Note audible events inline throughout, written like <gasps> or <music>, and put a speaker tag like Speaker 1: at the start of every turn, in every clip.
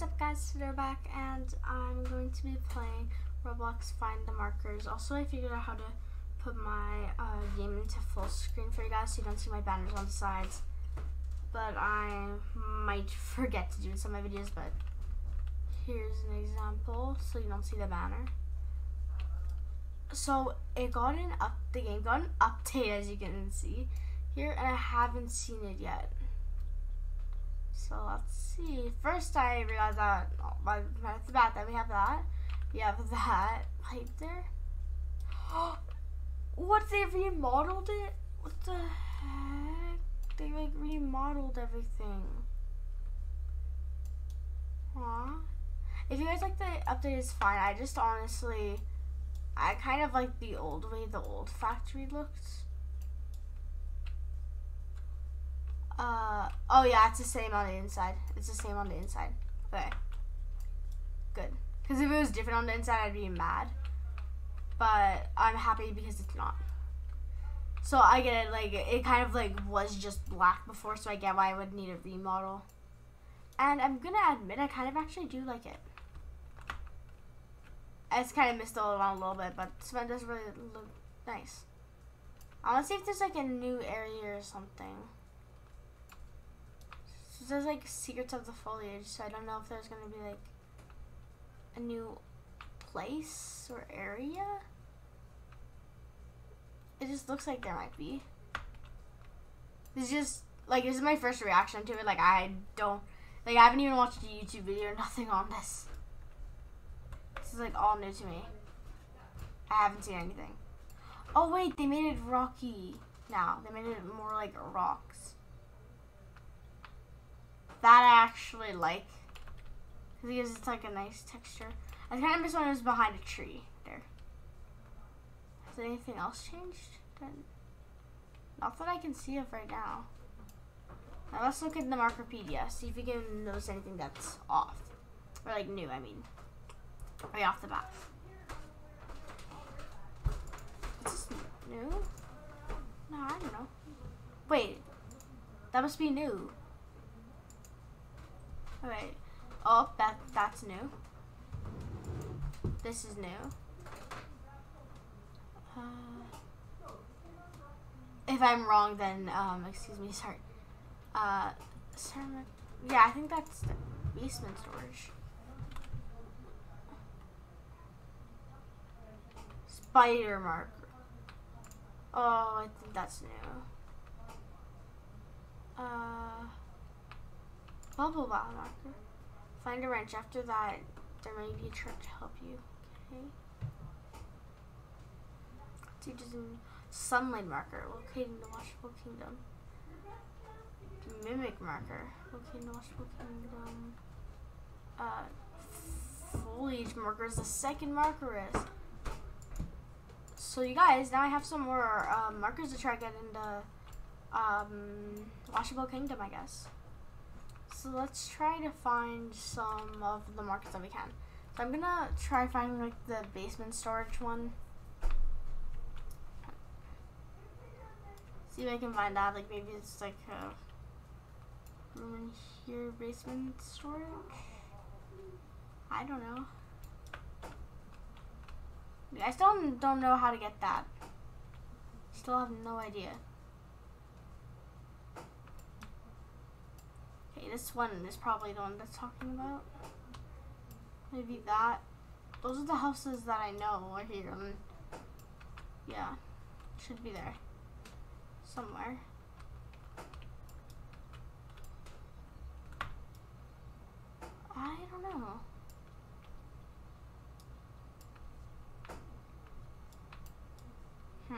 Speaker 1: What's up guys, today we're back and I'm going to be playing Roblox Find the Markers. Also I figured out how to put my uh, game into full screen for you guys so you don't see my banners on the sides. But I might <laughs> forget to do it in some of my videos, but here's an example so you don't see the banner. So it got an up the game got an update as you can see here and I haven't seen it yet. So let's see. First, I realized that oh, off the bat that we have that. We have that right there. <gasps> what they remodeled it? What the heck? They like remodeled everything. Huh? If you guys like the update, it's fine. I just honestly, I kind of like the old way the old factory looked. Uh, oh yeah, it's the same on the inside. It's the same on the inside. Okay. Good. Because if it was different on the inside, I'd be mad. But I'm happy because it's not. So I get it, like, it kind of, like, was just black before, so I get why I would need a remodel. And I'm gonna admit, I kind of actually do like it. It's kind of missed all around a little bit, but Sven does really look nice. I want to see if there's, like, a new area or something. It says like secrets of the foliage, so I don't know if there's gonna be like a new place or area. It just looks like there might be. It's just like this is my first reaction to it. Like I don't like I haven't even watched a YouTube video or <laughs> nothing on this. This is like all new to me. I haven't seen anything. Oh wait, they made it rocky now. They made it more like rocks that I actually like. Because it's like a nice texture. I kind of miss when it was behind a tree there. Has anything else changed? Not that I can see of right now. Now let's look at the Markerpedia. See if we can notice anything that's off. Or like new, I mean. Right off the bat. Is new? No, I don't know. Wait. That must be new. Alright. Oh, that that's new. This is new. Uh, if I'm wrong, then um, excuse me. Sorry. Uh. Yeah, I think that's the basement storage. Spider marker. Oh, I think that's new. Uh. Bubble bottle marker. Find a wrench. After that, there may be a trick to help you. Okay. Teaches in sunlight marker. Locating the washable kingdom. Mimic marker. Locating the washable kingdom. Uh, foliage marker is the second marker is. So you guys, now I have some more uh, markers to try to get into um, washable kingdom, I guess. So let's try to find some of the markets that we can. So I'm gonna try finding like the basement storage one. See if I can find that. Like maybe it's like a room in here, basement storage. I don't know. I still don't know how to get that. Still have no idea. Okay, this one is probably the one that's talking about. Maybe that. Those are the houses that I know are here. And yeah, should be there somewhere. I don't know. Hmm.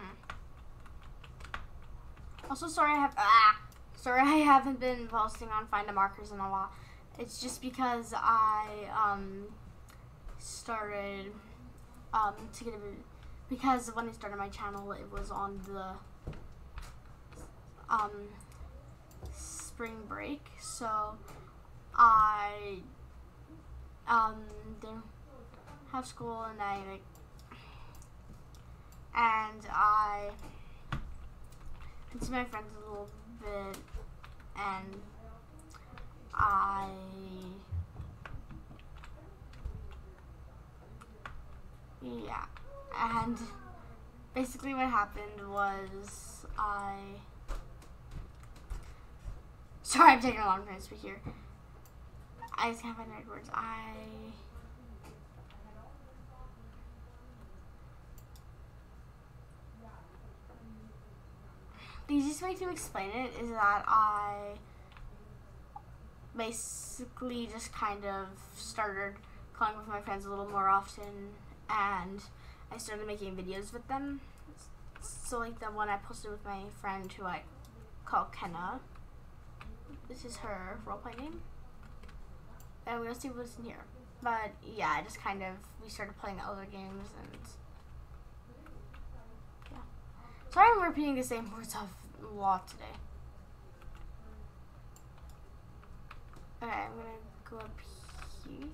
Speaker 1: Also, sorry I have ah Sorry I haven't been posting on Find the Markers in a while. It's just because I um, started um, to get a because when I started my channel it was on the um, spring break so I um, didn't have school and I like and I went to my friends a little and I yeah and basically what happened was I sorry I'm taking a long time to speak here. I just can't find the right words. I the easiest way to explain it is that I basically just kind of started calling with my friends a little more often and I started making videos with them. So like the one I posted with my friend who I call Kenna. This is her roleplay name. And we're gonna see what's in here. But yeah, I just kind of we started playing other games and yeah. Sorry Repeating the same words a lot today. Okay, I'm gonna go up here.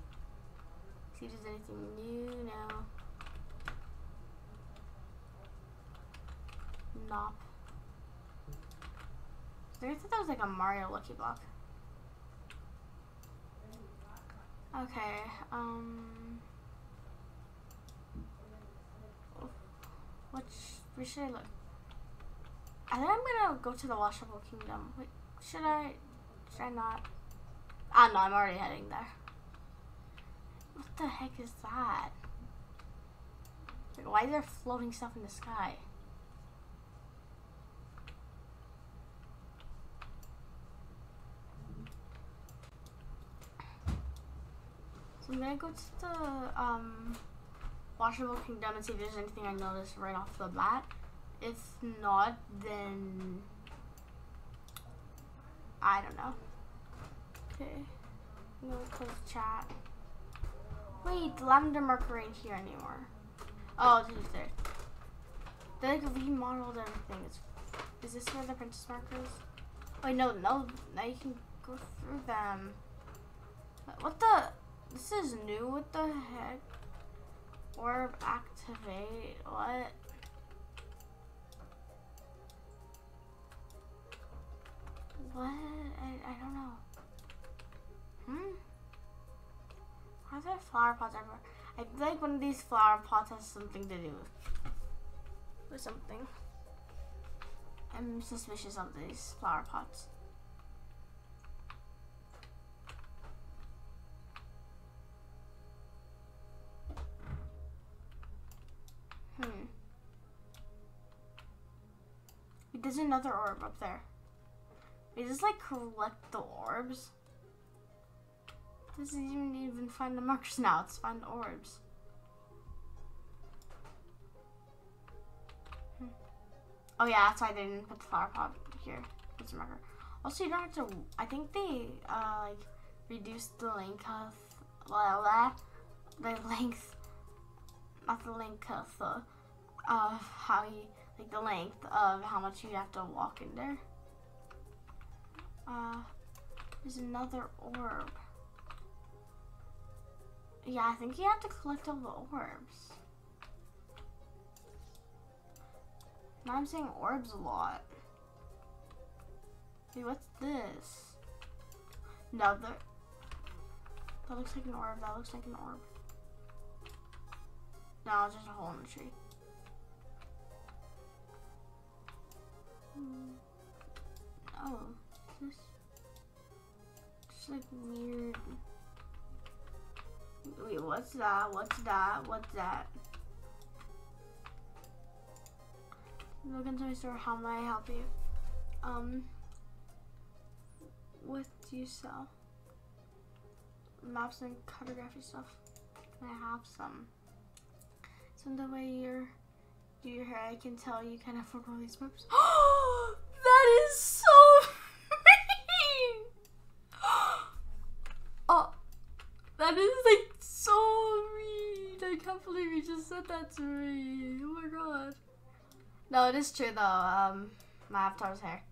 Speaker 1: See if there's anything new now. Nop. I thought that was like a Mario Lucky Block. Okay, um... Which, where should I look? I think I'm gonna go to the Washable Kingdom. Wait, should I, should I not? Ah, no, I'm already heading there. What the heck is that? Why is there floating stuff in the sky? So I'm gonna go to the um, Washable Kingdom and see if there's anything I noticed right off the bat. If not, then I don't know. Okay. I'm gonna close chat. Wait, the lavender marker ain't here anymore. Oh, it's there. They like remodeled everything. It's, is this where the princess markers? Wait, no, no. Now you can go through them. What the? This is new. What the heck? Orb activate. What? What? I, I don't know. Hmm? Why are there flower pots everywhere? I feel like one of these flower pots has something to do with, something. I'm suspicious of these flower pots. Hmm. There's another orb up there. Wait, just like collect the orbs? Doesn't even even find the markers now. It's find the orbs. Hmm. Oh yeah, that's why they didn't put the flower pot here. It's a marker. Also, you don't have to. I think they uh, like reduced the length of well, that the length, not the length of the of how you like the length of how much you have to walk in there. Uh, there's another orb. Yeah, I think you have to collect all the orbs. Now I'm saying orbs a lot. Hey, what's this? Another. That looks like an orb. That looks like an orb. No, it's just a hole in the tree. Hmm. Oh, this just like weird. Wait, what's that? What's that? What's that? Look into my store. How may I help you? Um, what do you sell? Maps and cartography stuff. Can I have some? So the way you're do your hair, I can tell you can afford all these maps. <gasps> that is so mean. oh, that is like so mean. I can't believe you just said that to me. Oh my god. No, it is true though. Um, my avatar's hair.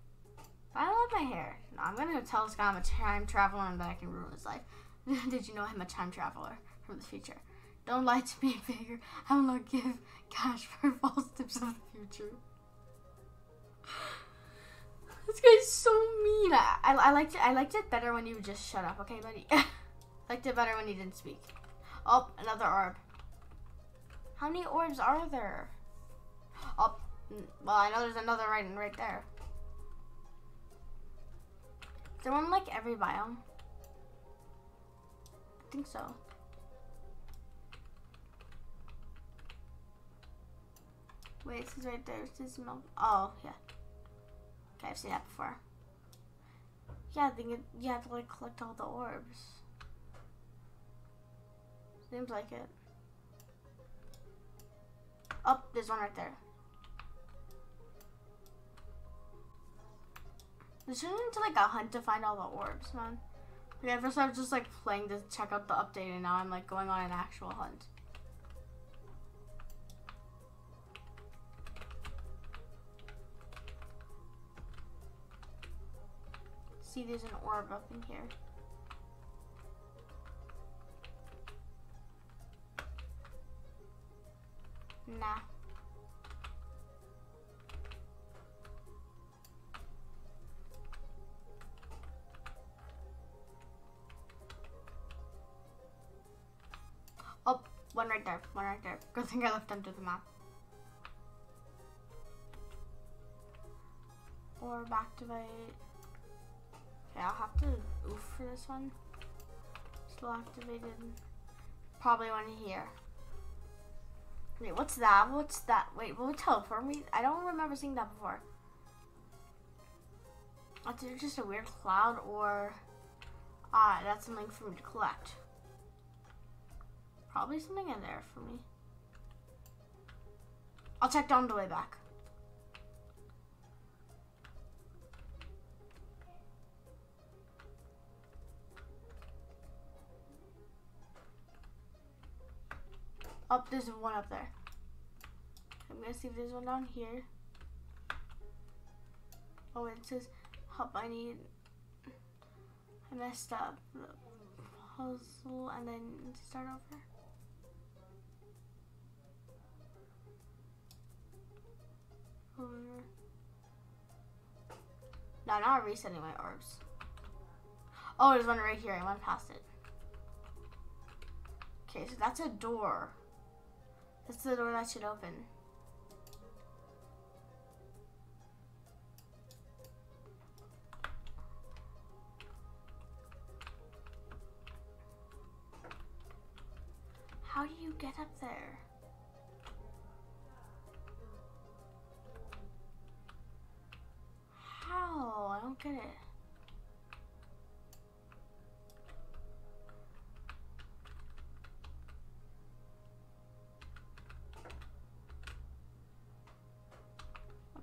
Speaker 1: I love my hair. No, I'm gonna tell this guy I'm a time traveler and that I can ruin his life. <laughs> Did you know I'm a time traveler from the future? Don't lie to me, <laughs> Baker. I will not give cash <laughs> for false tips of the future. <sighs> This guy's so mean. I, I, I liked it. I liked it better when you just shut up. Okay, buddy. liked it better when you didn't speak. Oh, another orb. How many orbs are there? Oh, mm, well, I know there's another right right there. Is there one like every biome? I think so. Wait, this is right there. This is milk. Oh, yeah. Okay, I've seen that before. Yeah, I think you have to like collect all the orbs. Seems like it. Oh, there's one right there. This turned into like a hunt to find all the orbs, man. Like at first I was just like playing to check out the update and now I'm like going on an actual hunt. See there's an orb up in here. Nah. Oh, one right there, one right there. Good thing I left under the map. or Orb activate. Okay, I'll have to oof for this one. Still activated. Probably one here. Wait, what's that? What's that? Wait, will it teleport me? I don't remember seeing that before. That's it just a weird cloud or ah, that's something for me to collect? Probably something in there for me. I'll check down the way back. There's one up there. I'm gonna see if there's one down here. Oh, it says, help, I need, I messed up the puzzle and then start over. Over. No, not resetting my orbs. Oh, there's one right here. I went past it. Okay, so that's a door. That's the door that should open.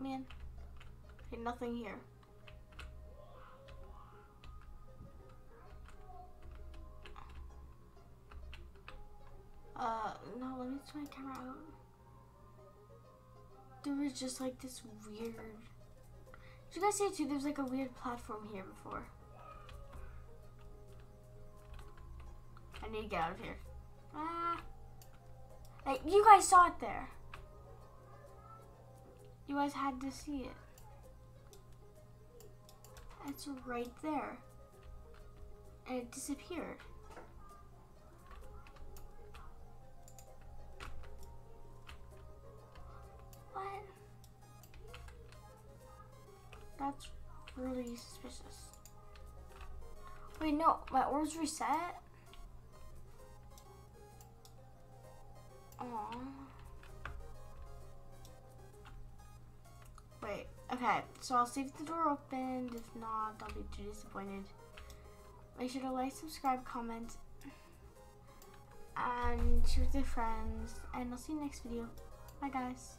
Speaker 1: Man. Okay, nothing here. Uh, no, let me turn my camera out. There was just like this weird... Did you guys say too, there's like a weird platform here before. I need to get out of here. Ah. Like, you guys saw it there. You guys had to see it. It's right there. And it disappeared. What? That's really suspicious. Wait, no, my orbs reset? Aww. Okay, so I'll see if the door opened. If not, I'll be too disappointed. Make sure to like, subscribe, comment, and share with your friends. And I'll see you next video. Bye, guys.